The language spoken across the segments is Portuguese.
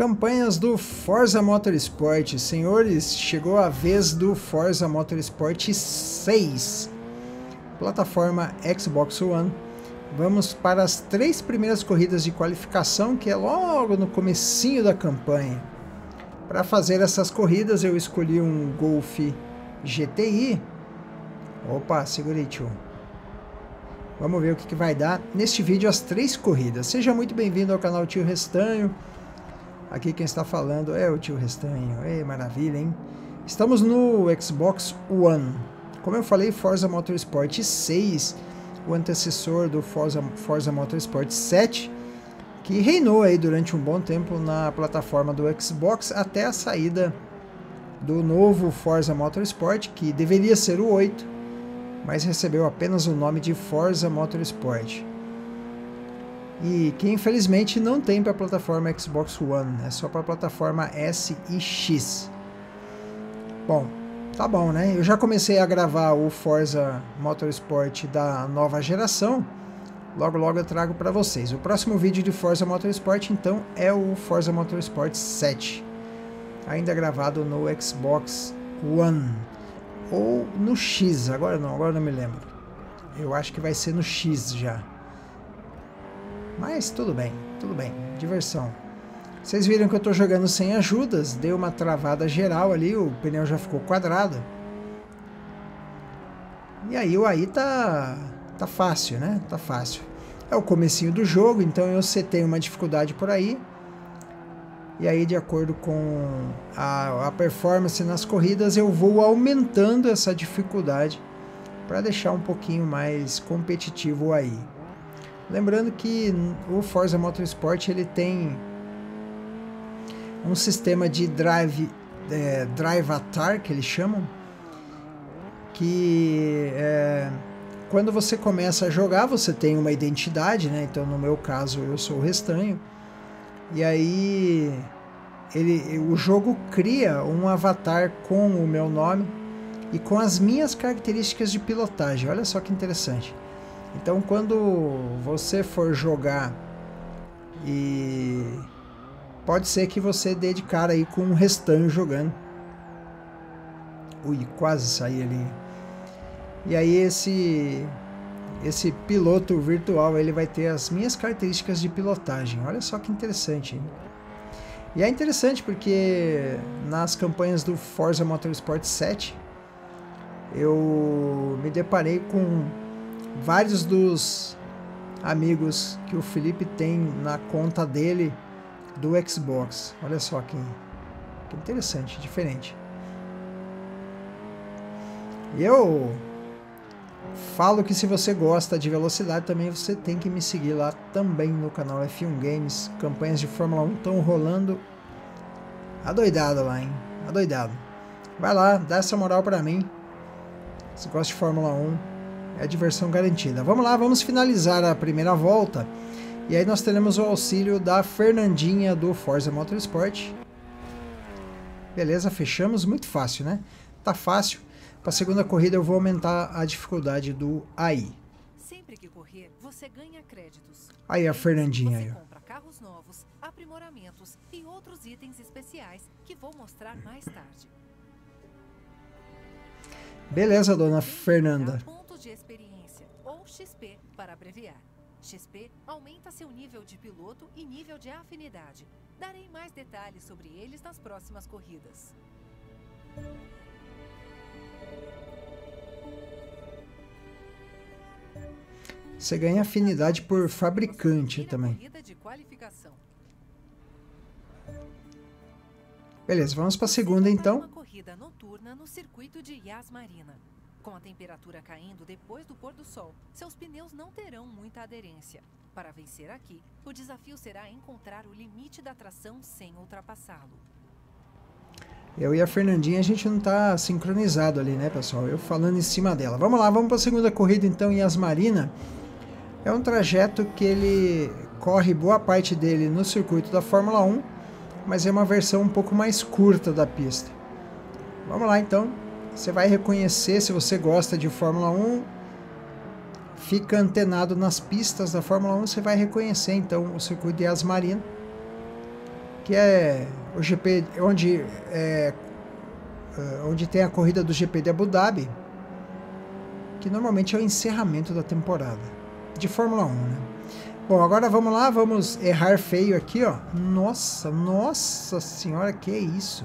Campanhas do Forza Motorsport. Senhores, chegou a vez do Forza Motorsport 6. Plataforma Xbox One. Vamos para as três primeiras corridas de qualificação, que é logo no comecinho da campanha. Para fazer essas corridas, eu escolhi um Golf GTI. Opa, segurei, tio. Vamos ver o que, que vai dar neste vídeo as três corridas. Seja muito bem-vindo ao canal Tio Restanho. Aqui quem está falando é o tio Restanho. Ei, maravilha, hein? Estamos no Xbox One. Como eu falei, Forza Motorsport 6, o antecessor do Forza, Forza Motorsport 7, que reinou aí durante um bom tempo na plataforma do Xbox até a saída do novo Forza Motorsport, que deveria ser o 8, mas recebeu apenas o nome de Forza Motorsport e que infelizmente não tem para a plataforma Xbox One, é só para a plataforma S e X. Bom, tá bom, né? Eu já comecei a gravar o Forza Motorsport da nova geração. Logo logo eu trago para vocês. O próximo vídeo de Forza Motorsport então é o Forza Motorsport 7, ainda gravado no Xbox One ou no X, agora não, agora não me lembro. Eu acho que vai ser no X já. Mas tudo bem, tudo bem, diversão. Vocês viram que eu estou jogando sem ajudas, deu uma travada geral ali, o pneu já ficou quadrado. E aí o aí tá, tá fácil, né? Tá fácil. É o comecinho do jogo, então eu setei uma dificuldade por aí. E aí, de acordo com a, a performance nas corridas, eu vou aumentando essa dificuldade para deixar um pouquinho mais competitivo aí. Lembrando que o Forza Motorsport ele tem um sistema de drive, é, drive atar, que eles chamam, que é, quando você começa a jogar, você tem uma identidade, né? Então, no meu caso, eu sou o Restanho. E aí, ele, o jogo cria um avatar com o meu nome e com as minhas características de pilotagem. Olha só que interessante. Então quando você for jogar e pode ser que você dê de cara aí com um restanho jogando. Ui, quase saí ali. E aí esse esse piloto virtual, ele vai ter as minhas características de pilotagem. Olha só que interessante, hein? E é interessante porque nas campanhas do Forza Motorsport 7 eu me deparei com vários dos amigos que o Felipe tem na conta dele do Xbox. Olha só que, que interessante, diferente. E eu falo que se você gosta de velocidade também você tem que me seguir lá também no canal F1 Games. Campanhas de Fórmula 1 estão rolando adoidado lá, hein? Adoidado. Vai lá, dá essa moral para mim. Se gosta de Fórmula 1, é diversão garantida. Vamos lá, vamos finalizar a primeira volta. E aí nós teremos o auxílio da Fernandinha do Forza Motorsport. Beleza, fechamos. Muito fácil, né? Tá fácil. Para a segunda corrida eu vou aumentar a dificuldade do AI. Sempre que correr, você ganha créditos. Aí a Fernandinha aí. compra carros novos, aprimoramentos e outros itens especiais que vou mostrar mais tarde. Beleza, dona Fernanda de experiência, ou XP para abreviar. XP aumenta seu nível de piloto e nível de afinidade. Darei mais detalhes sobre eles nas próximas corridas. Você ganha afinidade por fabricante também. Beleza, vamos para a segunda então. Uma corrida noturna no circuito de Yas Marina. Com a temperatura caindo depois do pôr do sol, seus pneus não terão muita aderência. Para vencer aqui, o desafio será encontrar o limite da tração sem ultrapassá-lo. Eu e a Fernandinha, a gente não está sincronizado ali, né, pessoal? Eu falando em cima dela. Vamos lá, vamos para a segunda corrida então em Asmarina. É um trajeto que ele corre boa parte dele no circuito da Fórmula 1, mas é uma versão um pouco mais curta da pista. Vamos lá então, você vai reconhecer se você gosta de Fórmula 1, fica antenado nas pistas da Fórmula 1, você vai reconhecer então o circuito de Asmarino. que é o GP onde é, é, onde tem a corrida do GP de Abu Dhabi, que normalmente é o encerramento da temporada de Fórmula 1, né? Bom, agora vamos lá, vamos errar feio aqui, ó. Nossa, nossa senhora, que isso?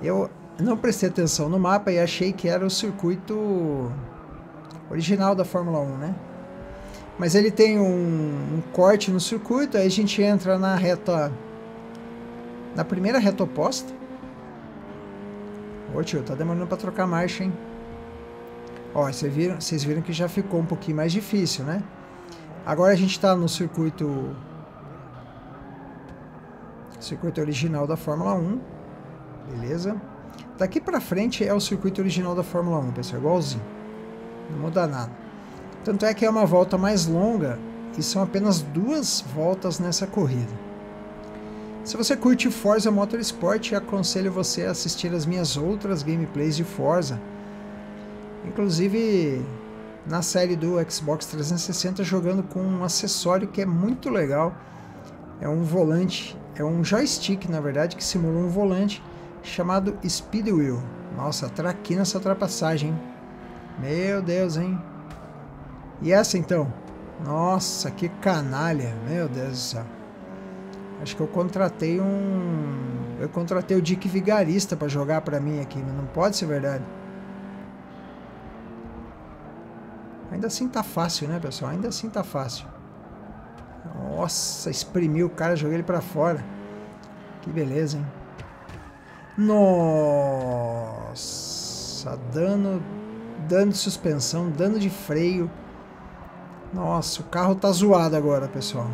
Eu não prestei atenção no mapa e achei que era o circuito original da Fórmula 1, né? Mas ele tem um, um, corte no circuito, aí a gente entra na reta. Na primeira reta oposta. Ô tio, tá demorando pra trocar marcha, hein? Ó, vocês viram, vocês viram que já ficou um pouquinho mais difícil, né? Agora a gente tá no circuito. Circuito original da Fórmula 1. Beleza? Daqui pra frente é o circuito original da Fórmula 1, pessoal. Igualzinho. Não muda nada. Tanto é que é uma volta mais longa e são apenas duas voltas nessa corrida. Se você curte Forza Motorsport, aconselho você a assistir as minhas outras gameplays de Forza. Inclusive na série do Xbox 360 jogando com um acessório que é muito legal. É um volante, é um joystick na verdade que simula um volante chamado Speed Wheel. Nossa, traquina essa ultrapassagem. Meu Deus, hein? E essa então? Nossa, que canalha. Meu Deus do céu. Acho que eu contratei um. Eu contratei o Dick Vigarista para jogar para mim aqui, mas não pode ser verdade. Ainda assim tá fácil, né, pessoal? Ainda assim tá fácil. Nossa, exprimiu o cara, joguei ele para fora. Que beleza, hein? Nossa, dano, dano de suspensão, dano de freio. Nossa, o carro tá zoado agora, pessoal.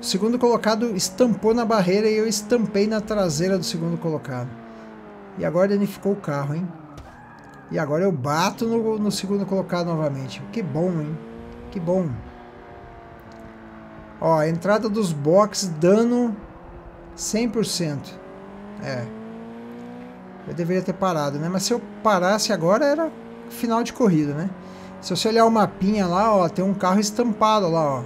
O segundo colocado estampou na barreira e eu estampei na traseira do segundo colocado. E agora danificou o carro, hein? E agora eu bato no, no segundo colocado novamente. Que bom, hein? Que bom. Ó, entrada dos boxes, dano 100%. É. Eu deveria ter parado, né? Mas se eu parasse agora, era final de corrida, né? Se você olhar o mapinha lá, ó, tem um carro estampado lá, ó.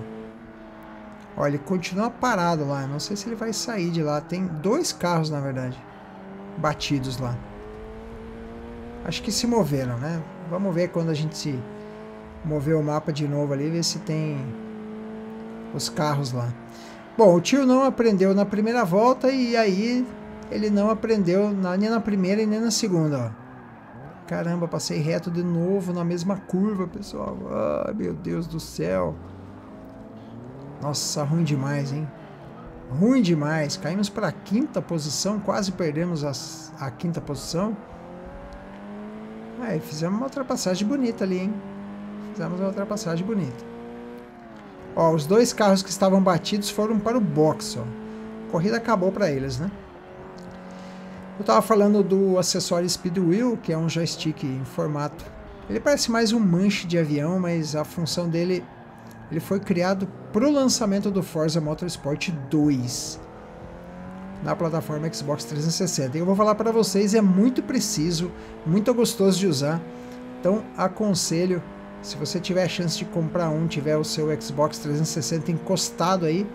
Ó, ele continua parado lá. Não sei se ele vai sair de lá. Tem dois carros, na verdade, batidos lá. Acho que se moveram, né? Vamos ver quando a gente se mover o mapa de novo ali, ver se tem os carros lá. Bom, o tio não aprendeu na primeira volta e aí ele não aprendeu na, nem na primeira e nem na segunda, ó. Caramba, passei reto de novo na mesma curva, pessoal. Ai, meu Deus do céu. Nossa, ruim demais, hein? Ruim demais. Caímos para a quinta posição, quase perdemos a, a quinta posição. Aí, fizemos uma ultrapassagem bonita ali, hein? Fizemos uma ultrapassagem bonita. Ó, os dois carros que estavam batidos foram para o box, ó. A corrida acabou para eles, né? Eu estava falando do acessório Speedwheel, que é um joystick em formato. Ele parece mais um manche de avião, mas a função dele ele foi criado para o lançamento do Forza Motorsport 2 na plataforma Xbox 360. E eu vou falar para vocês, é muito preciso, muito gostoso de usar. Então aconselho, se você tiver a chance de comprar um, tiver o seu Xbox 360 encostado aí,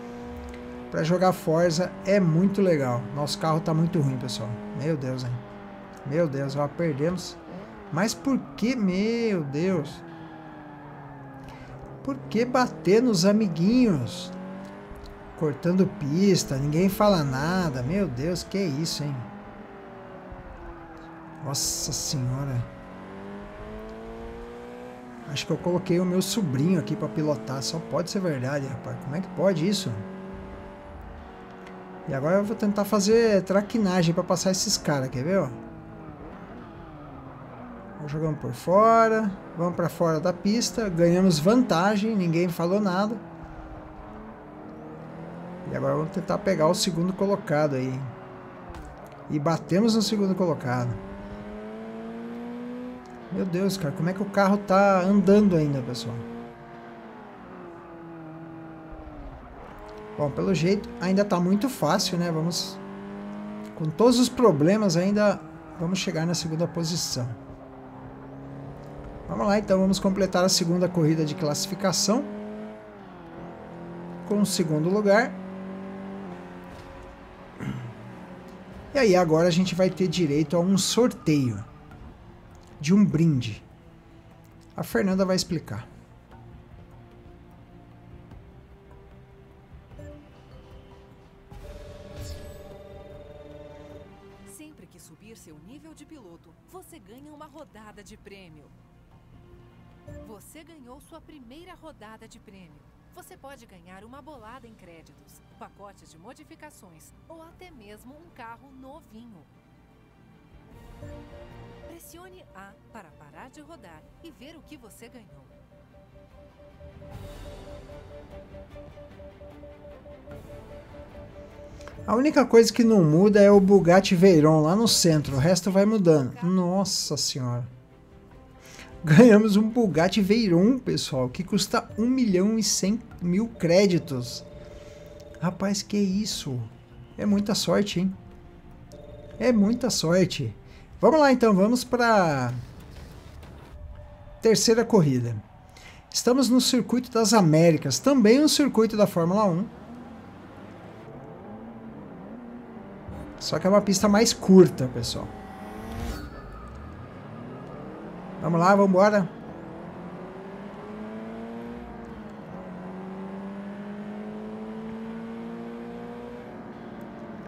para jogar Forza é muito legal. Nosso carro tá muito ruim, pessoal. Meu Deus, hein? Meu Deus, ó, perdemos. Mas por que, meu Deus? Por que bater nos amiguinhos? Cortando pista, ninguém fala nada. Meu Deus, que isso, hein? Nossa senhora. Acho que eu coloquei o meu sobrinho aqui para pilotar. Só pode ser verdade, rapaz. Como é que pode isso? E agora eu vou tentar fazer traquinagem para passar esses caras, quer ver? Ó? Jogamos por fora, vamos para fora da pista, ganhamos vantagem, ninguém falou nada. E agora vamos tentar pegar o segundo colocado aí. E batemos no segundo colocado. Meu Deus, cara, como é que o carro tá andando ainda, pessoal? Bom, pelo jeito ainda está muito fácil, né? Vamos com todos os problemas ainda vamos chegar na segunda posição. Vamos lá, então vamos completar a segunda corrida de classificação com o segundo lugar. E aí agora a gente vai ter direito a um sorteio de um brinde. A Fernanda vai explicar. Prêmio. Você ganhou sua primeira rodada de prêmio. Você pode ganhar uma bolada em créditos, pacotes de modificações ou até mesmo um carro novinho. Pressione A para parar de rodar e ver o que você ganhou. A única coisa que não muda é o Bugatti Veyron lá no centro, o resto vai mudando. Nossa senhora. Ganhamos um Bugatti Veyron, pessoal, que custa 1 milhão e 100 mil créditos. Rapaz, que isso? É muita sorte, hein? É muita sorte. Vamos lá então, vamos para terceira corrida. Estamos no Circuito das Américas, também um circuito da Fórmula 1. Só que é uma pista mais curta, pessoal. Vamos lá, vamos embora.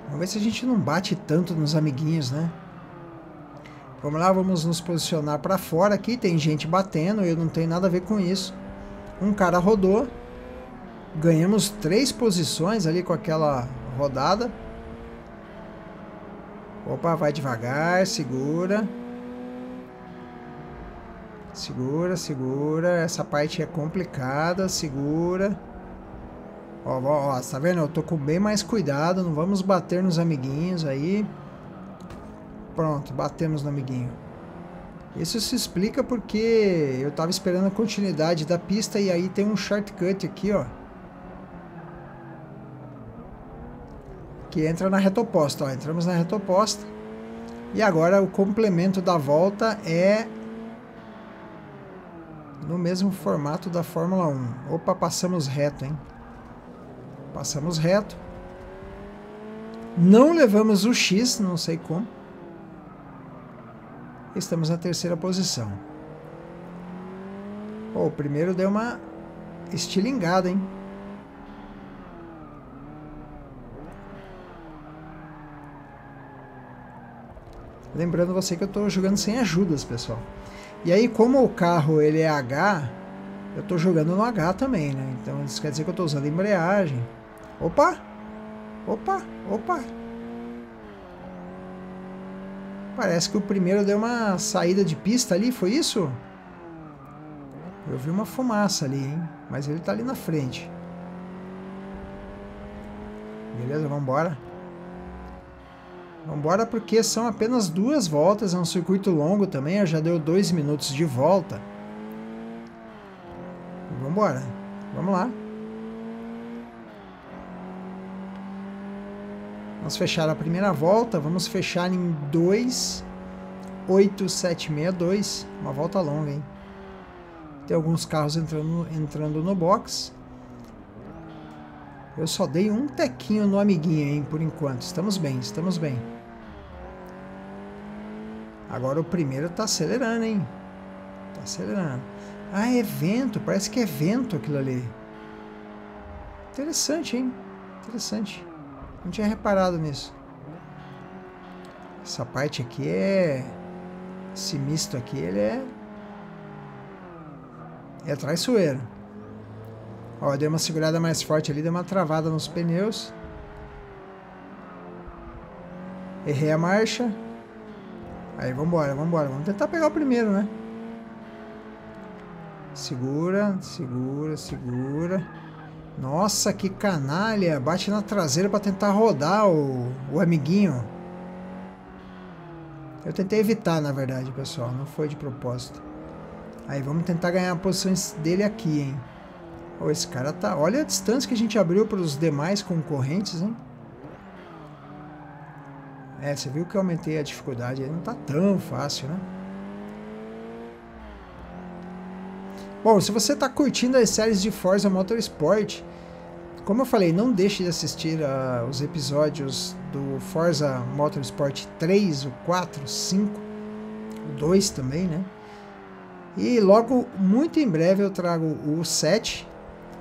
Vamos ver se a gente não bate tanto nos amiguinhos, né? Vamos lá, vamos nos posicionar para fora aqui. Tem gente batendo, eu não tenho nada a ver com isso. Um cara rodou. Ganhamos três posições ali com aquela rodada. Opa, vai devagar, segura. Segura, segura. Essa parte é complicada, segura. Ó, ó, ó, tá vendo? Eu tô com bem mais cuidado. Não vamos bater nos amiguinhos aí. Pronto, batemos no amiguinho. Isso se explica porque eu tava esperando a continuidade da pista e aí tem um shortcut aqui, ó. Que entra na reta oposta, ó. Entramos na reta oposta. E agora o complemento da volta é no mesmo formato da Fórmula 1. Opa, passamos reto, hein? Passamos reto. Não levamos o X, não sei como. Estamos na terceira posição. O primeiro deu uma estilingada, hein? Lembrando você que eu estou jogando sem ajudas, pessoal. E aí, como o carro ele é H, eu estou jogando no H também, né? Então isso quer dizer que eu estou usando embreagem. Opa! Opa! Opa! Parece que o primeiro deu uma saída de pista ali, foi isso? Eu vi uma fumaça ali, hein? Mas ele tá ali na frente. Beleza, vamos embora. Vambora porque são apenas duas voltas, é um circuito longo também, já deu dois minutos de volta. Vambora, vamos lá. Vamos fechar a primeira volta, vamos fechar em 2, 8, 7, 6, 2, uma volta longa, hein? Tem alguns carros entrando, entrando no box. Eu só dei um tequinho no amiguinho, hein, por enquanto. Estamos bem, estamos bem. Agora o primeiro tá acelerando, hein? Tá acelerando. Ah, é vento. Parece que é vento aquilo ali. Interessante, hein? Interessante. Não tinha reparado nisso. Essa parte aqui é... Esse misto aqui, ele é... É traiçoeiro. Ó, deu uma segurada mais forte ali, deu uma travada nos pneus. Errei a marcha. Aí, vambora, vambora. Vamos tentar pegar o primeiro, né? Segura, segura, segura. Nossa, que canalha. Bate na traseira para tentar rodar o, o amiguinho. Eu tentei evitar, na verdade, pessoal. Não foi de propósito. Aí, vamos tentar ganhar a posição dele aqui, hein? Oh, esse cara tá... Olha a distância que a gente abriu para os demais concorrentes, hein? É, você viu que eu aumentei a dificuldade. Ele não tá tão fácil, né? Bom, se você está curtindo as séries de Forza Motorsport, Como eu falei, não deixe de assistir uh, os episódios do Forza Motorsport 3, o 4, o 5, o 2 também, né? E logo, muito em breve, eu trago o 7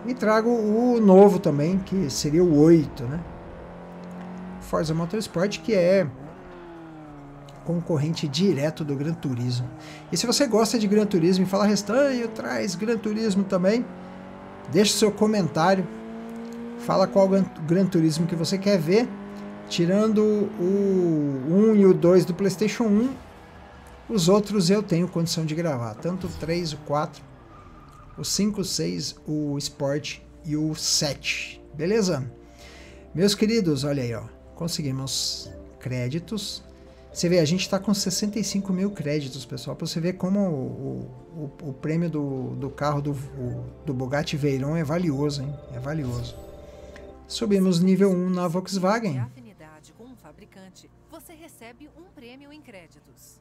e trago o novo também, que seria o 8, né? Forza Motorsport, que é concorrente direto do Gran Turismo. E se você gosta de Gran Turismo e fala Restanho, traz Gran Turismo também, deixe seu comentário, fala qual Gran Turismo que você quer ver, tirando o 1 e o 2 do PlayStation 1, os outros eu tenho condição de gravar, tanto o 3, o 4, o 5, o 6, o Sport e o 7, beleza? Meus queridos, olha aí, ó, conseguimos créditos você vê, a gente está com 65 mil créditos, pessoal, para você ver como o, o, o, prêmio do, do carro do, o, do Bugatti Veyron é valioso, hein? É valioso. Subimos nível 1 na Volkswagen. afinidade com um fabricante, você recebe um prêmio em créditos.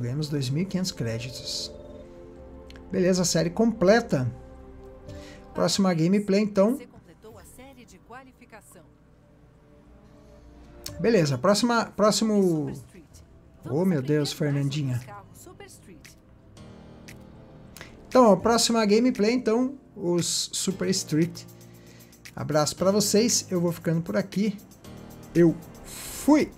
Ganhamos 2.500 créditos. Beleza, série completa. Próxima gameplay, então. Beleza, próxima, próximo... Oh, meu Deus, Fernandinha. Então, a próxima gameplay, então, os Super Street. Abraço para vocês, eu vou ficando por aqui. Eu fui!